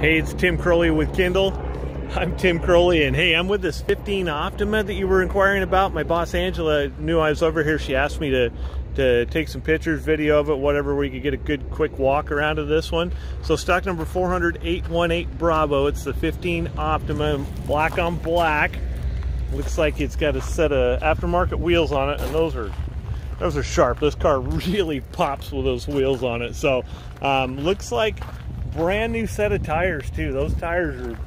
Hey, it's Tim Crowley with Kendall. I'm Tim Crowley, and hey, I'm with this 15 Optima that you were inquiring about. My boss Angela knew I was over here. She asked me to to take some pictures, video of it, whatever, we could get a good quick walk around of this one. So stock number 400818 Bravo. It's the 15 Optima, black on black. Looks like it's got a set of aftermarket wheels on it, and those are those are sharp. This car really pops with those wheels on it. So um, looks like brand new set of tires too. Those tires are,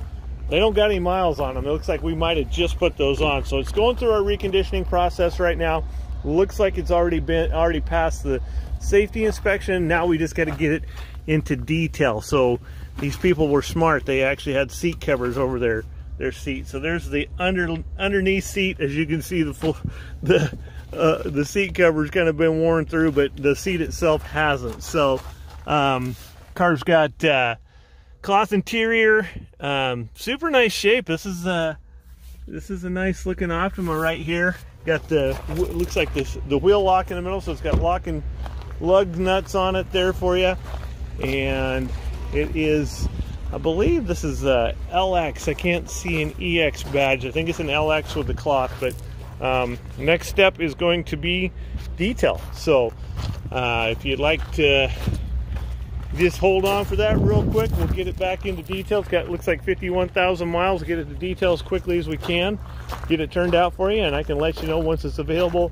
they don't got any miles on them. It looks like we might have just put those on. So it's going through our reconditioning process right now. Looks like it's already been, already passed the safety inspection. Now we just got to get it into detail. So these people were smart. They actually had seat covers over their, their seat. So there's the under, underneath seat. As you can see, the full, the, uh, the seat cover's kind of been worn through, but the seat itself hasn't. So, um, Car's got uh, cloth interior, um, super nice shape. This is uh, this is a nice looking Optima right here. Got the looks like this the wheel lock in the middle, so it's got locking lug nuts on it there for you, and it is. I believe this is a LX. I can't see an EX badge. I think it's an LX with the cloth, but um, next step is going to be detail. So uh, if you'd like to just hold on for that real quick. We'll get it back into details. Got looks like 51,000 miles. Get it to detail as quickly as we can. Get it turned out for you, and I can let you know once it's available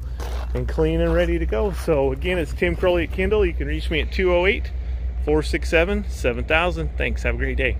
and clean and ready to go. So again, it's Tim Crowley at Kendall. You can reach me at 208 467 7000. Thanks. Have a great day.